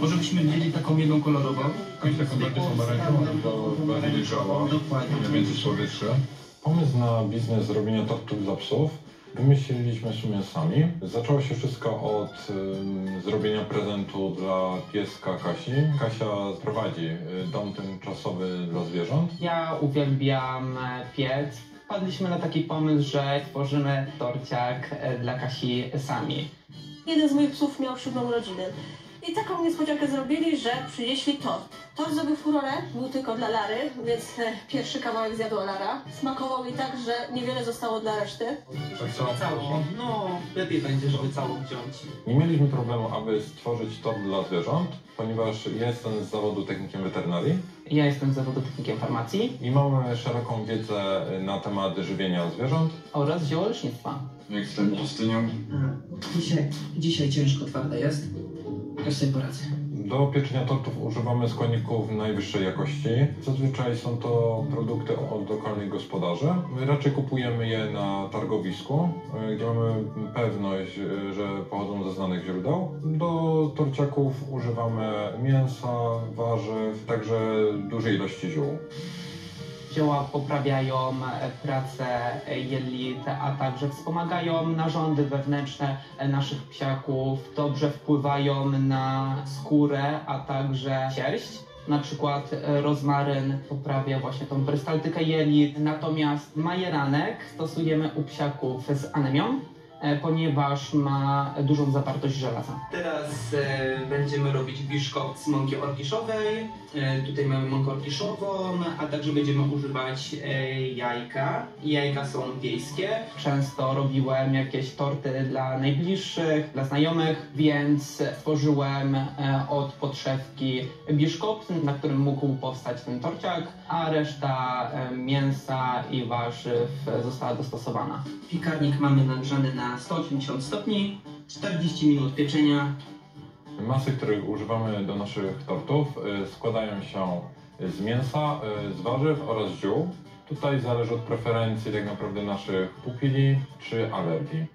Może byśmy mieli taką jedną kolorową? Jakąś taką bardziej pomarańczową, albo bardziej Dokładnie. więcej słowietrze. Pomysł na biznes zrobienia tortów dla psów wymyśliliśmy w sumie sami. Zaczęło się wszystko od ym, zrobienia prezentu dla pieska Kasi. Kasia prowadzi y, dom tymczasowy dla zwierząt. Ja uwielbiam e, piec. Wpadliśmy na taki pomysł, że tworzymy torciak e, dla Kasi sami. Jeden z moich psów miał siódmą urodzinę. I taką niespodziankę zrobili, że przynieśli tort. Tort zrobił furorę, był tylko dla Lary, więc e, pierwszy kawałek zjadła Lara. Smakował jej tak, że niewiele zostało dla reszty. Tak? Cało. No, lepiej będzie, żeby całą wziąć. Nie mieliśmy problemu, aby stworzyć tort dla zwierząt, ponieważ jestem z zawodu technikiem weterynarii Ja jestem z zawodu technikiem farmacji i mamy szeroką wiedzę na temat żywienia zwierząt. oraz ziołolecznictwa. Jak z tą pustynią? Dzisiaj, dzisiaj ciężko twarde jest. Też sobie poradzę. Do pieczenia tortów używamy składników najwyższej jakości. Zazwyczaj są to produkty od lokalnych gospodarzy. My raczej kupujemy je na targowisku, y, gdzie mamy pewność, y, że pochodzą ze znanych źródeł. Do torciaków używamy mięsa, warzyw, także dużej ilości ziół. Zioła poprawiają e, pracę e, jelit, a także wspomagają narządy wewnętrzne e, naszych psiaków, dobrze wpływają na skórę, a także sierść. Na przykład rozmaryn poprawia właśnie tą perystaltykę jelit, natomiast majeranek stosujemy u psiaków z anemią, ponieważ ma dużą zawartość żelaza. Teraz e, będziemy robić biszkopt z mąki orkiszowej. E, tutaj mamy mąkę orkiszową, a także będziemy używać e, jajka. Jajka są wiejskie. Często robiłem jakieś torty dla najbliższych, dla znajomych, więc stworzyłem e, od podszewki biszkopt, na którym mógł powstać ten torciak, a reszta e, mięsa i warzyw e, została dostosowana. Piekarnik mamy nagrzany na 180 stopni. 40 minut pieczenia. Masy, których używamy do naszych tortów, y, składają się z mięsa, y, z warzyw oraz ziół. Tutaj zależy od preferencji tak naprawdę naszych pupili czy alergii.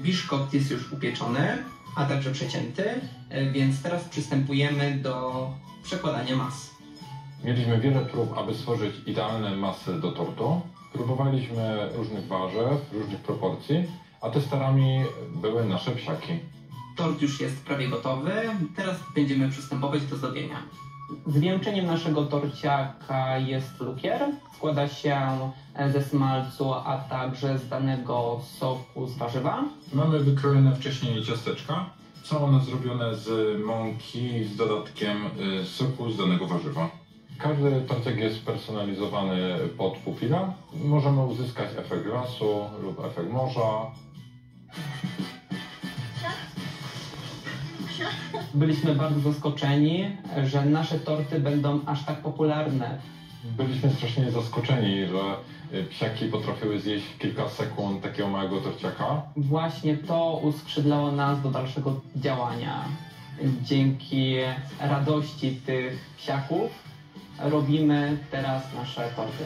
Biszkopt jest już upieczony, a także przecięty, e, więc teraz przystępujemy do przekładania mas. Mieliśmy wiele prób, aby stworzyć idealne masy do tortu. Próbowaliśmy różnych warzyw, różnych proporcji, a testerami były nasze psiaki. Tort już jest prawie gotowy, teraz będziemy przystępować do zdobienia. Zwieńczeniem naszego torciaka jest lukier. Składa się ze smalcu, a także z danego soku z warzywa. Mamy wykrojone wcześniej ciasteczka. Są one zrobione z mąki z dodatkiem y, soku z danego warzywa. Każdy tortek jest personalizowany pod pupila. Możemy uzyskać efekt lasu lub efekt morza. Byliśmy bardzo zaskoczeni, że nasze torty będą aż tak popularne. Byliśmy strasznie zaskoczeni, że y, psiaki potrafiły zjeść w kilka sekund takiego małego torciaka. Właśnie to uskrzydlało nas do dalszego działania. Dzięki radości tych psiaków robimy teraz nasze torty.